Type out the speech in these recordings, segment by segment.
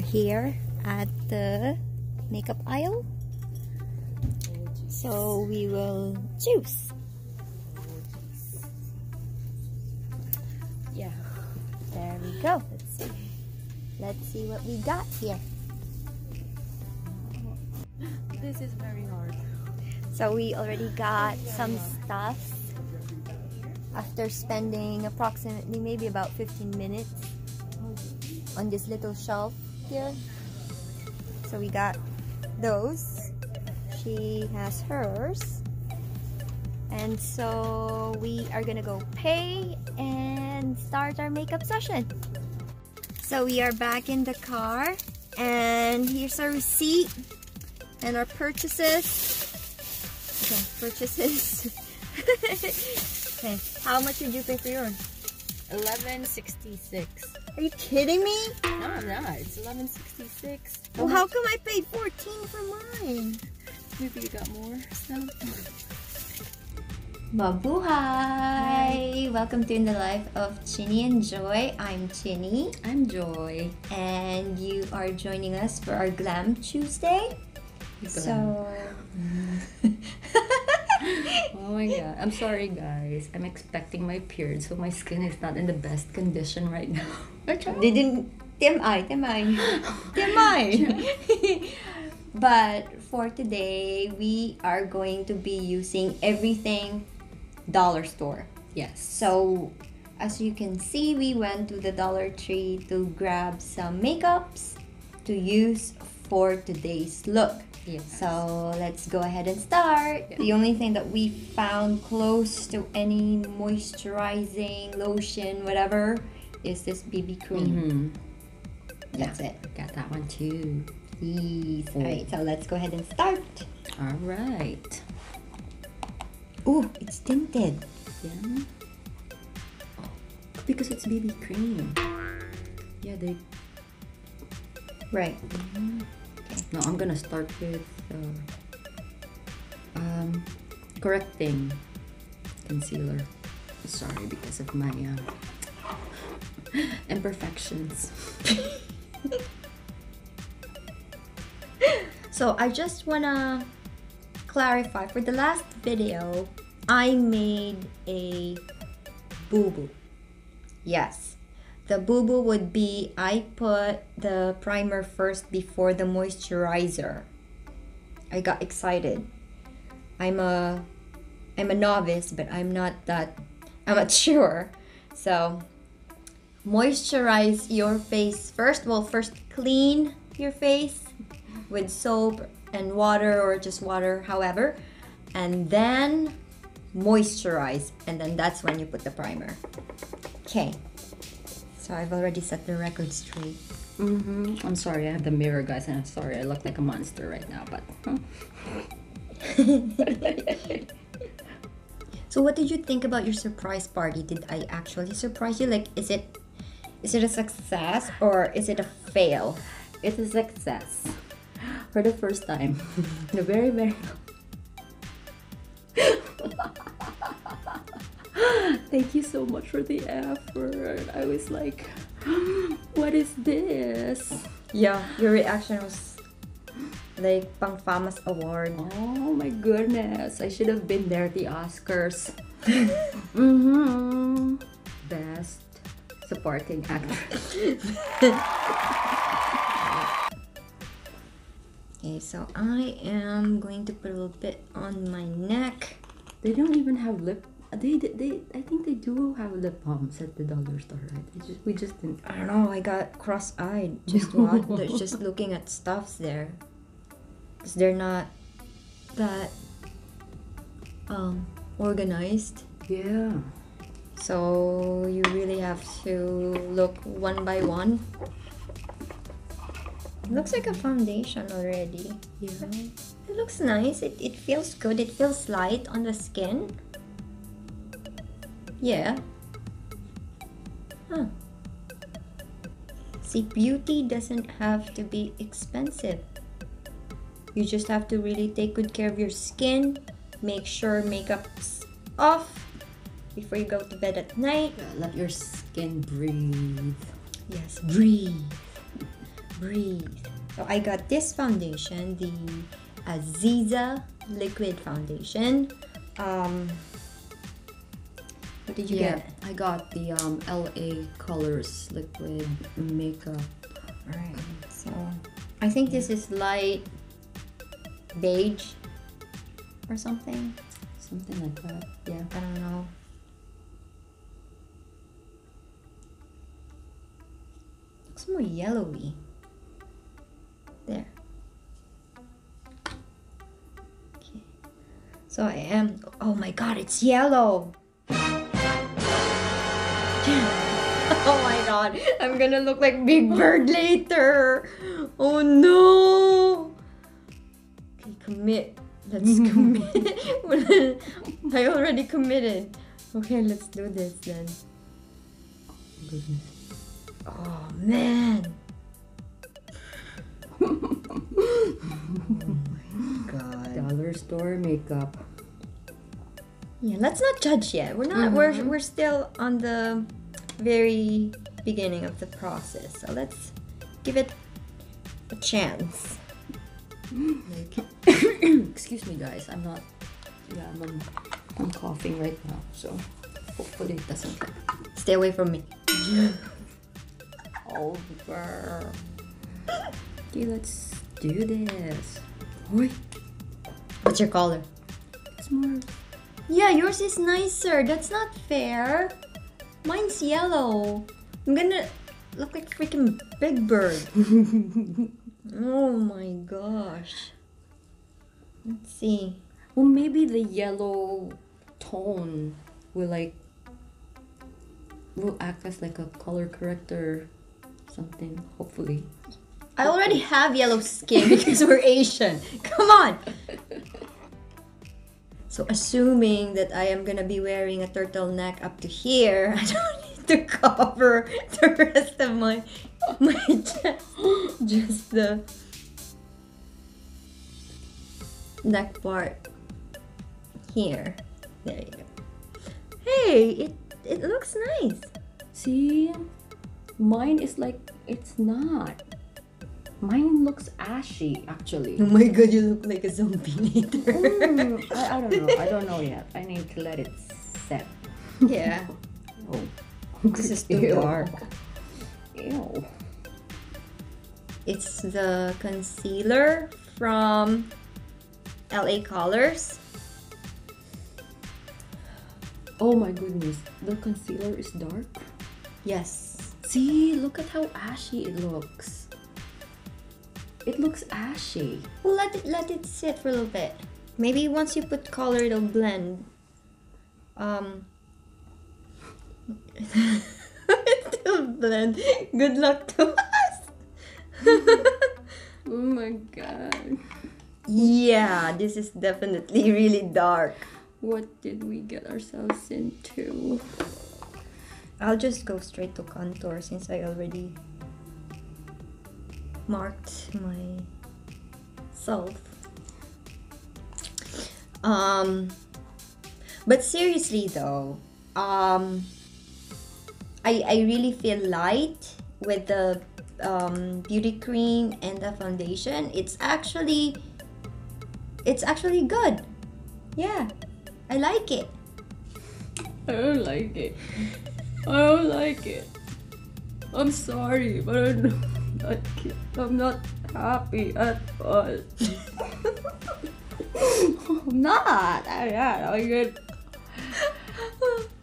we're here at the makeup aisle. So we will choose. Yeah. There we go. Let's see. Let's see what we got here. This is very hard. So we already got some stuff after spending approximately maybe about 15 minutes on this little shelf here. So we got those. She has hers. And so we are gonna go pay and start our makeup session. So we are back in the car and here's our receipt and our purchases. Okay, purchases. okay, how much did you pay for yours? Eleven sixty six. Are you kidding me? No, I'm not. It's eleven sixty six. Well, how come I paid 14 for mine? Maybe you got more stuff. Mabuhay! Welcome to In the Life of Chini and Joy. I'm Chini, I'm Joy. and you are joining us for our Glam Tuesday. So, Oh my god. I'm sorry guys. I'm expecting my period, so my skin is not in the best condition right now. didn't TMI, TMI, TMI. but for today, we are going to be using everything dollar store. yes. So, as you can see, we went to the Dollar Tree to grab some makeups to use for today's look. Yes. So, let's go ahead and start. The only thing that we found close to any moisturizing lotion, whatever, is this BB cream. Mm-hmm. That's it. Got that one too. Please. Alright, so let's go ahead and start. All right. Oh, it's tinted. Yeah. Oh, because it's BB cream. Yeah, they. Right. No, I'm gonna start with uh, um, correcting concealer. Sorry, because of my uh, imperfections. So I just wanna clarify for the last video, I made a boo boo. Yes, the boo boo would be I put the primer first before the moisturizer. I got excited. I'm a I'm a novice, but I'm not that I'm not sure. So moisturize your face first. Well, first clean your face with soap and water or just water, however, and then moisturize, and then that's when you put the primer. Okay. So I've already set the record straight. Mm-hmm. I'm sorry, I have the mirror, guys, and I'm sorry I look like a monster right now, but. So what did you think about your surprise party? Did I actually surprise you? Like is it is it a success or is it a fail? It's a success. For the first time. the very, very. Thank you so much for the effort. I was like, what is this? Yeah, your reaction was like pang famous award. Oh my goodness. I should have been there at the Oscars. mm-hmm. Best supporting actress. Okay, so I am going to put a little bit on my neck. They don't even have lip. They, they, they I think they do have the pumps at the dollar store, right? Just, we just didn't. I don't know, I got cross-eyed just what just looking at stuffs there. Cuz they're not that um organized. Yeah. So you really have to look one by one. looks like a foundation already. Yeah. It looks nice. It, it feels good. It feels light on the skin. Yeah. Huh. See, beauty doesn't have to be expensive. You just have to really take good care of your skin. Make sure makeup's off before you go to bed at night. Let your skin breathe. Yes, breathe. breathe. So I got this foundation, the Aziza liquid foundation. Um, what did you Yeah, get? I got the um, LA Colors liquid makeup. Alright, so I think this is light beige or something. Something like that. Yeah. I don't know. Looks more yellowy. There. Okay. So I am. Oh my god, it's yellow! oh my god, I'm gonna look like Big Bird later! Oh no! Okay, commit. Let's commit. I already committed. Okay, let's do this then. Oh man. Oh god. Dollar store makeup. Yeah, let's not judge yet. We're not. We're mm-hmm. we're still on the very beginning of the process. So let's give it a chance. Excuse me, guys. I'm not. Yeah, I'm, I'm coughing right now, so hopefully it doesn't. Stay away from me. Oh, Over. Okay, let's do this. Wait, What's your color? it's more. Yeah, yours is nicer. That's not fair. Mine's yellow. I'm gonna look like freaking Big Bird. oh my gosh. Let's see. Well, maybe the yellow tone will like will act as like a color corrector, something. Hopefully. I already have yellow skin because we're Asian. Come on. So assuming that I am gonna be wearing a turtleneck up to here, I don't need to cover the rest of my my chest. Just the neck part here. There you go. Hey, it it looks nice. See, mine is like it's not. Mine looks ashy actually. Oh my god, you look like a zombie later. Hmm, I, I don't know. I don't know yet. I need to let it set. yeah. Oh, This is too Ew. dark. Ew. It's the concealer from LA Colors. Oh my goodness, the concealer is dark. Yes. See, look at how ashy it looks. It looks ashy. Well, let it let it sit for a little bit. Maybe once you put color, it'll blend. Um. it'll blend. Good luck to us. Oh my god. yeah, this is definitely really dark. What did we get ourselves into? I'll just go straight to contour since I already marked myself. Um, but seriously though, um, I I really feel light with the um, beauty cream and the foundation. It's actually it's actually good. Yeah, I like it. I don't like it. I don't like it. I'm sorry, but I'm not, I'm not happy at all. I'm not. I'm not. I get.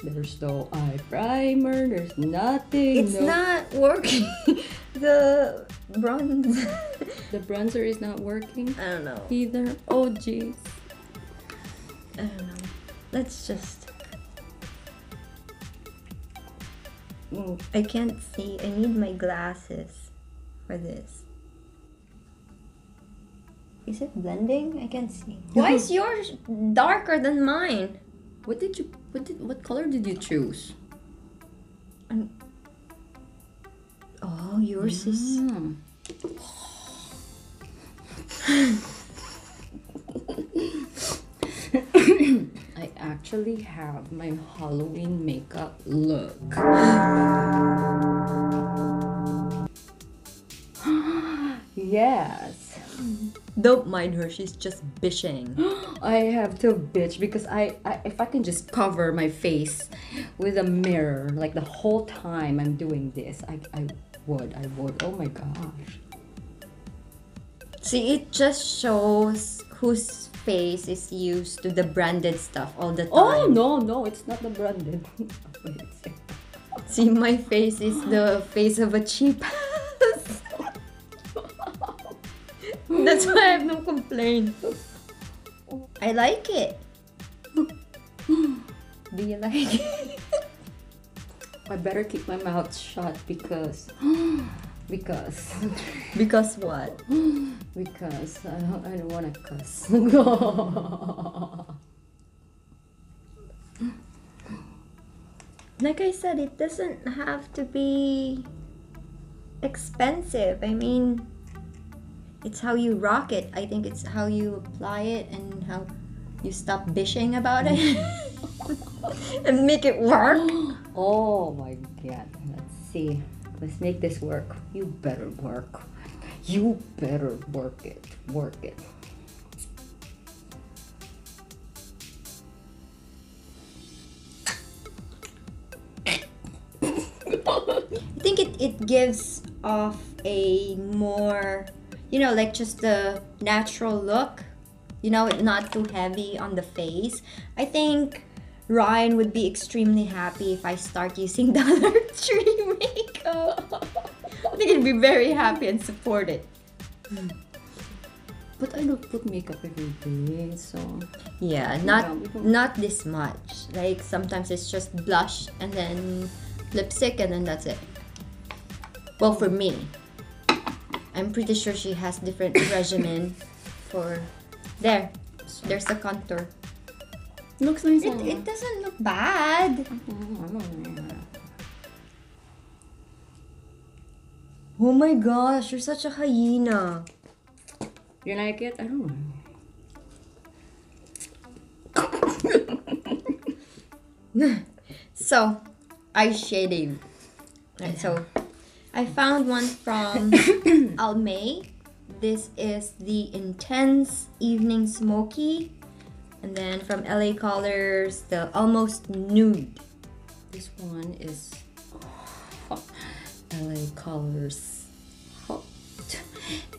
There's no eye primer. There's nothing. It's no- not working. the bronze. The bronzer is not working I don't know. either. Oh jeez. I don't know. Let's just. I can't see. I need my glasses for this. Is it blending? I can't see. Why is yours darker than mine? What did you? What did? What color did you choose? Oh, yours is. Mm. I actually have my Halloween makeup look. Don't mind her, she's just bitching. I have to bitch because I, I if I can just cover my face with a mirror like the whole time I'm doing this, I, I would, I would. Oh my gosh. See, it just shows whose face is used to the branded stuff all the oh, time. Oh no, no, it's not the branded. See, my face is the face of a cheap That's why I have no complaint. I like it. Do you like it? I better keep my mouth shut because because Because what? because I don't, I don't want to cuss. Like I said, it doesn't have to be expensive. I mean, it's how you rock it. I think it's how you apply it and how you stop bishing about it and make it work. oh my god. Let's see. Let's make this work. You better work. You better work it. Work it. I think it, it gives off a more, you know, like just the natural look. You know, not too heavy on the face. I think Ryan would be extremely happy if I start using Dollar Tree makeup. I think he'd be very happy and support it. Hmm. But I don't put makeup every day, so Yeah, not Yeah, not this much. Like sometimes it's just blush and then lipstick and then that's it. Well, for me, I'm pretty sure she has different regimen for. There, there's the contour. looks nice. It, it doesn't look bad. Oh my gosh, you're such a hyena. You like it? I don't know. So, eye shading. Right, so, I found one from Almay. This is the Intense Evening Smoky. And then from LA Colors, the Almost Nude. This one is LA Colors Hot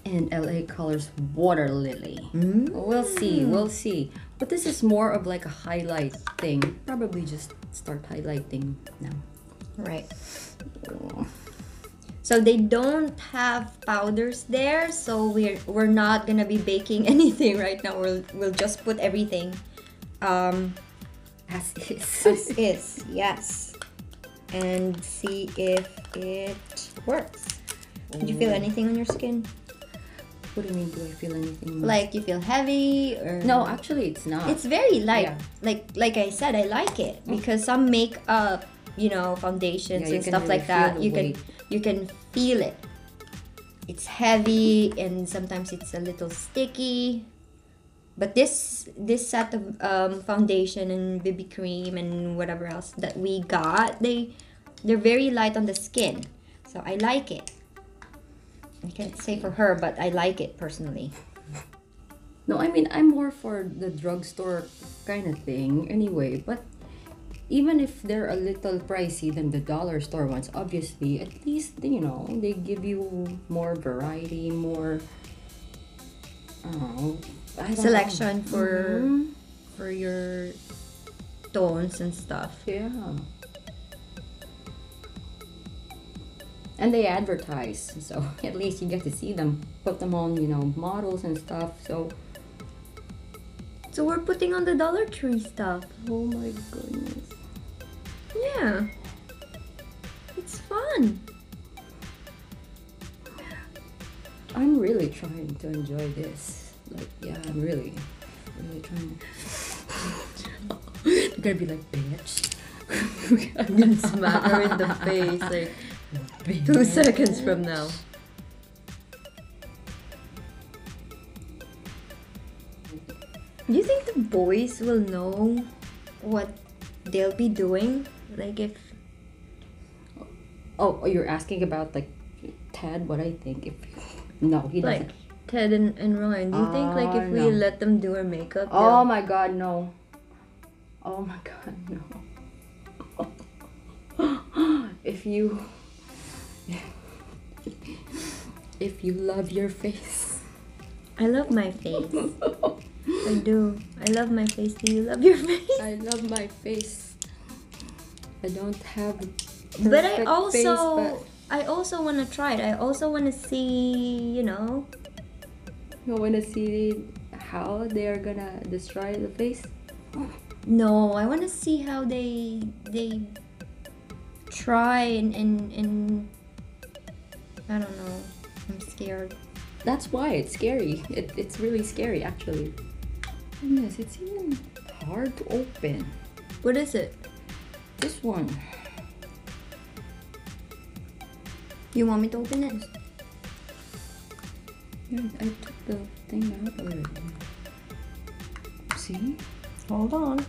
and LA Colors Water Lily. Mm. We'll see, we'll see. But this is more of like a highlight thing. Probably just start highlighting now. Right. Oh. So they don't have powders there, so we're we're not gonna be baking anything right now. We'll we'll just put everything um, As is. as is, yes, and see if it works. Do you feel anything on your skin? What do you mean? Do I feel anything? Like you feel heavy or no, actually, it's not. It's very light. Yeah. Like like I said, I like it because some makeup, you know, foundations Yeah, and stuff really like that, you can you can feel it. It's heavy and sometimes it's a little sticky. But this this set of um, foundation and BB cream and whatever else that we got, they they're very light on the skin. So I like it. I can't say for her, but I like it personally. No, I mean I'm more for the drugstore kind of thing anyway, but even if they're a little pricey than the dollar store ones, obviously, at least you know, they give you more variety, more I don't know, I don't know. Selection for Mhm. for your tones and stuff. Yeah. And they advertise, so at least you get to see them. Put them on, you know, models and stuff. So, So we're putting on the Dollar Tree stuff. oh my goodness. Yeah. It's fun. I'm really trying to enjoy this. Like, yeah, I'm really, really trying. They're gonna be like, bitch. I'm gonna smack her in the face like two seconds from now. Do you think the boys will know what they'll be doing? Like if Oh, you're asking about like Ted? What I think? If no, he like doesn't. Like Ted and, and Ryan, do you think like if Ah, we no. let them do our makeup, Oh my god, no. Oh my god, no. if you if you love your face. I love my face. I do. I love my face. Do you love your face? I love my face. I don't have but I also face, but I also want to try it. I also want to see, you know, you want to see how they are gonna destroy the face. no, I want to see how they they try and and, and I don't know. I'm scared. That's why it's scary. It, it's really scary, actually. Goodness, it's even hard to open. What is it? This one. You want me to open it? Yeah, I took the thing out already. See? Hold on.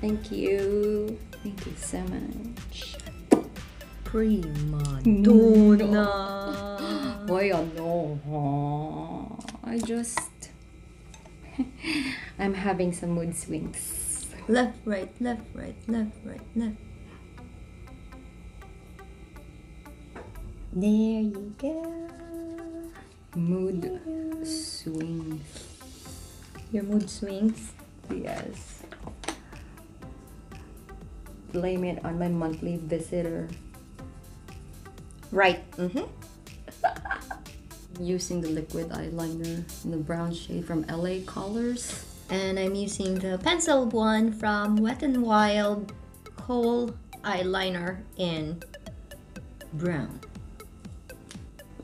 Thank you. Thank you so much. Prima donna. Why no? I just. I'm having some mood swings. Left, right, left, right, left, right, left. There you go. Mood swings. Your mood swings. Yes. Blame it on my monthly visitor. Right. Mm-hmm. Using the liquid eyeliner in the brown shade from LA Colors. And I'm using the pencil one from Wet n Wild Kohl eyeliner in brown.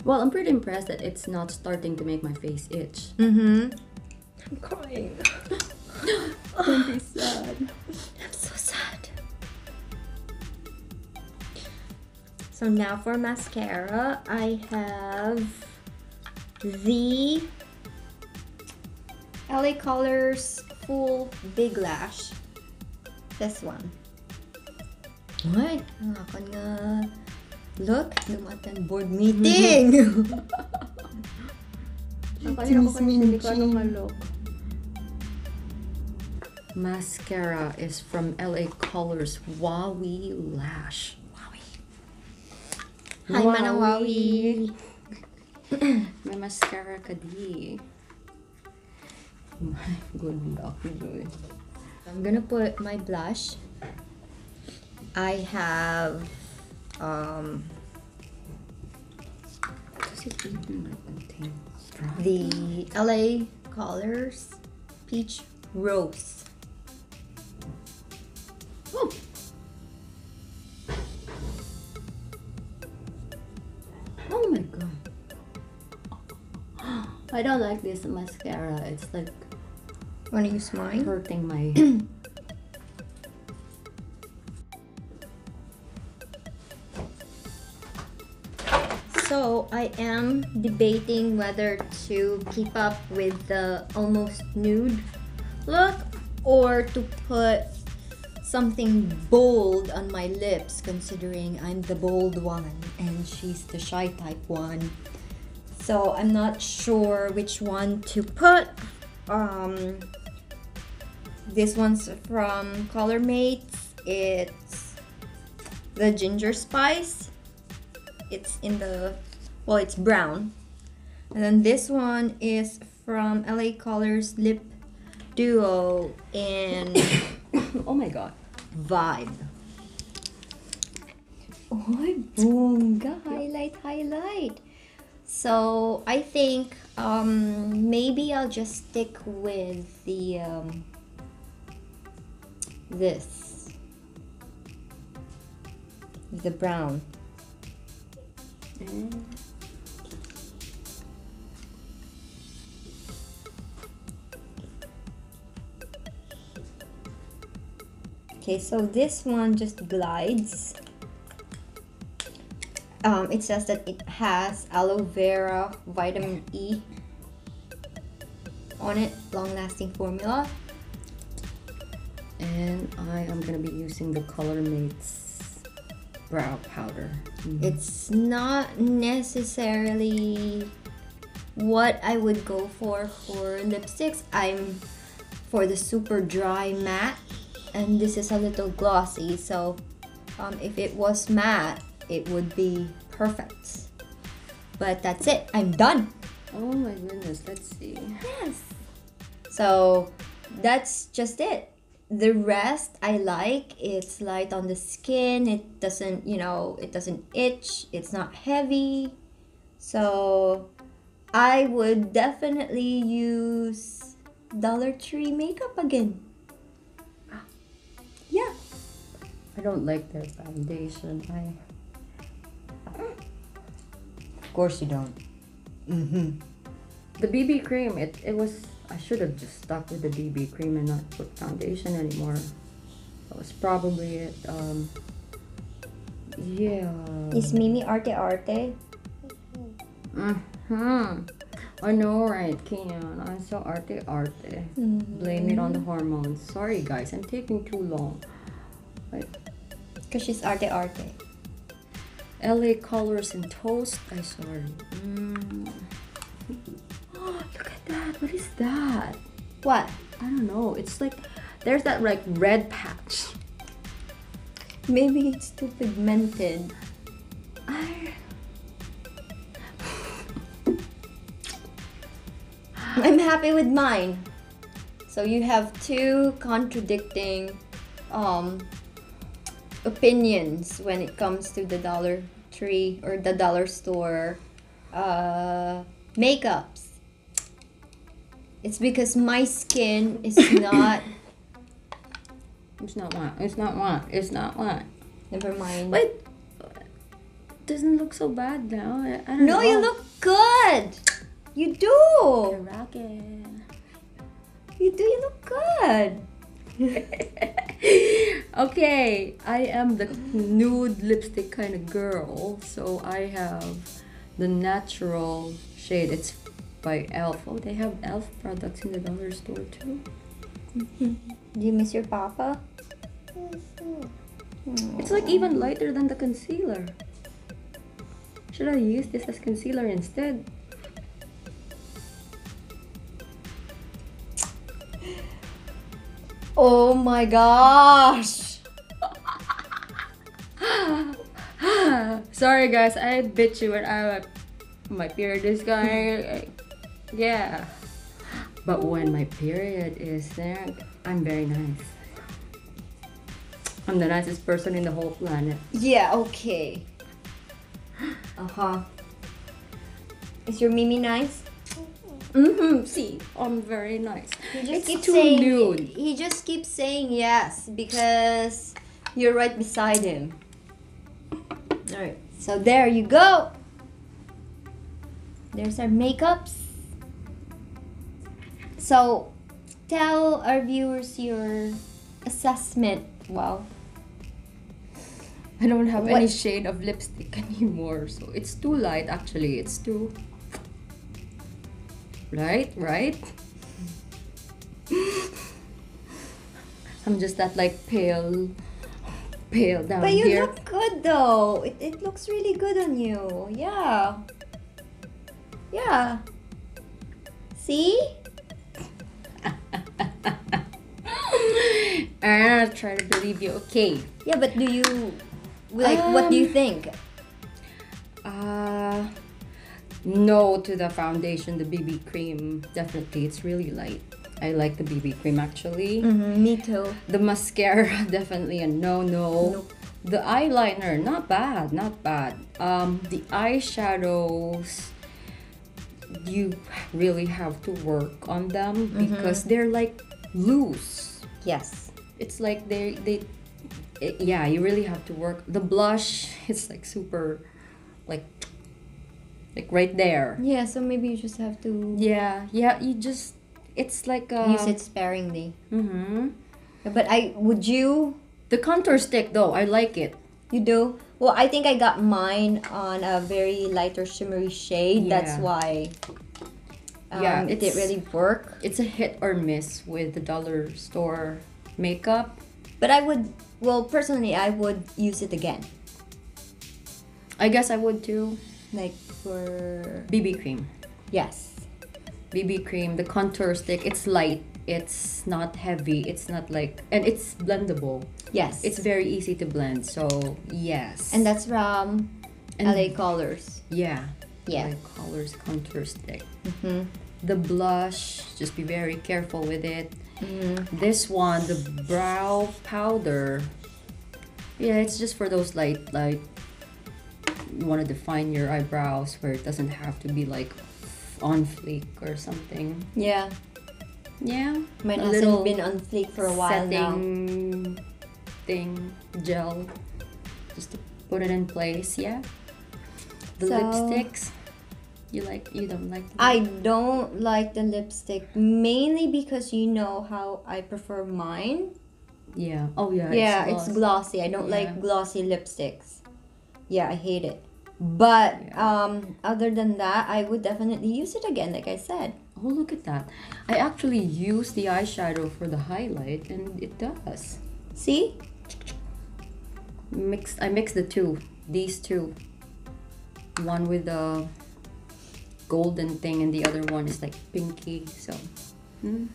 Well, I'm pretty impressed that it's not starting to make my face itch. Mm-hmm. I'm crying. Don't be sad. I'm so sad. So now for mascara, I have the LA Colors Full Big Lash. This one. What? Ang akan nga. Look, lumatan board meeting. Excuse me, Jean. Mascara is from LA Colors Wowie Lash. Wowie. Hi, Manawawi. May mascara ka di. My good luck, Joy. I'm gonna put my blush. I have um, Kasi tingnan na konting brown. the LA Colors Peach Rose. Oh my god. I don't like this mascara. It's like Wanna use mine? hurting my So I am debating whether to keep up with the almost nude look or to put something bold on my lips considering I'm the bold one and she's the shy type one. So I'm not sure which one to put. Um, this one's from Color Mates. It's the ginger spice. It's in the well it's brown. And then this one is from la colors lip duo in Oh my god. vibe. Oh boonga highlight highlight so i think um maybe i'll just stick with the um this the brown Okay, so this one just glides. Um, it says that it has aloe vera, vitamin E on it, long-lasting formula. And I am gonna be using the Color Mates brow powder. Mhm. It's not necessarily what I would go for for lipsticks, I'm for the super dry matte, and this is a little glossy. So um, if it was matte, it would be perfect. But that's it. I'm done. Oh my goodness, let's see. Yes. So that's just it. The rest I like. It's light on the skin. It doesn't, you know, it doesn't itch. It's not heavy. So I would definitely use Dollar Tree makeup again. Ah. Yeah. I don't like their foundation. I Of course you don't. Mm-hmm. the BB cream. It it was. I should have just stuck with the BB cream and not put foundation anymore. That was probably it. Um. Yeah. Is Mimi arte arte? Hmm. I know, right, Kian? I saw arte arte. Blame it on the hormones. Sorry, guys. I'm taking too long. Like, Because she's arte arte. LA colors and toast. I sorry. Mm. look at that. What is that? What? I don't know. It's like there's that like red patch. Maybe it's too pigmented. I I'm happy with mine. So you have two contradicting um, opinions when it comes to the Dollar Tree or the dollar store uh, makeups. It's because my skin is not. it's not one. It's not one. It's not one. Never mind. Wait. Doesn't look so bad now. I, I don't No, know. you look good. You do. You're rocking. You do. You look good. okay, I am the nude lipstick kind of girl, so I have the natural shade. It's by Elf. Oh, they have Elf products in the dollar store too. Do you miss your papa? It's like even lighter than the concealer. Should I use this as concealer instead? Oh my gosh. Sorry guys, I bit you when I my period is going. yeah. But when my period is there, I'm very nice. I'm the nicest person in the whole planet. Yeah, okay. Uh huh. Is your Mimi nice? Mm-hmm. See, I'm very nice. He just It's keeps too saying he just keeps saying yes because you're right beside him. So there you go. There's our makeups. So tell our viewers your assessment. Wow. I don't have any shade of lipstick anymore, so it's too light. Actually, it's too. Right, right. I'm just that like pale, pale down But you here. look good though. It, it looks really good on you. Yeah. Yeah. See? I try to believe you. Okay. Yeah, but do you like what do you Um, think? Uh no to the foundation, the BB cream. Definitely, it's really light. I like the BB cream actually. Mm-hmm, me too. The mascara, definitely a no no. Nope. The eyeliner, not bad, not bad. Um, the eyeshadows, you really have to work on them because they're like loose. Yes. It's like they they, it- yeah, you really have to work. The blush, it's like super, like, like right there. Yeah, so maybe you just have to Yeah, yeah, you just, it's like a. use it sparingly. Mm-hmm. But I would you The contour stick though, I like it. you do? Well, I think I got mine on a very lighter shimmery shade. That's why um, Yeah, it didn't really work. It's a hit or miss with the dollar store makeup. But I would well, personally I would use it again. I guess I would too. Like for BB cream. Yes. BB cream, the contour stick, it's light. It's not heavy. It's not like and it's blendable. Yes. It's very easy to blend. So yes. and that's from And- LA Colors. yeah. Yeah. Like colors contour stick. hmm The blush, just be very careful with it. hmm This one, the brow powder. Yeah, it's just for those like like you want to define your eyebrows where it doesn't have to be like on fleek or something. Yeah. Yeah. Mine a hasn't been on fleek for a while now. setting thing gel just to put it in place. Yeah. The So- lipsticks. You like? You don't like? I don't like the lipstick mainly because you know how I prefer mine. Yeah. Oh yeah. yeah, it's, gloss. glossy. I don't Yeah. like glossy lipsticks. Yeah, I hate it. But Yeah. um, other than that, I would definitely use it again, like I said. Oh, look at that. I actually use the eyeshadow for the highlight and it does. See? Mix I mix the two. These two. One with the golden thing and the other one is like pinky. So mm.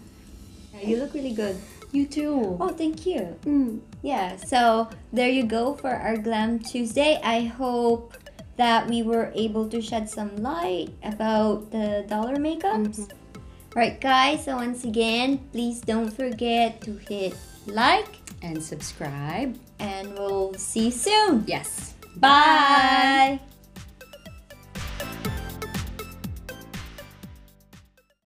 Yeah, you look really good. you too. Oh, thank you. Mm. Yeah, so there you go for our Glam Tuesday. I hope that we were able to shed some light about the dollar makeups. Mm-hmm. Alright, guys, so once again, please don't forget to hit like And subscribe. and we'll see you soon. Yes. Bye.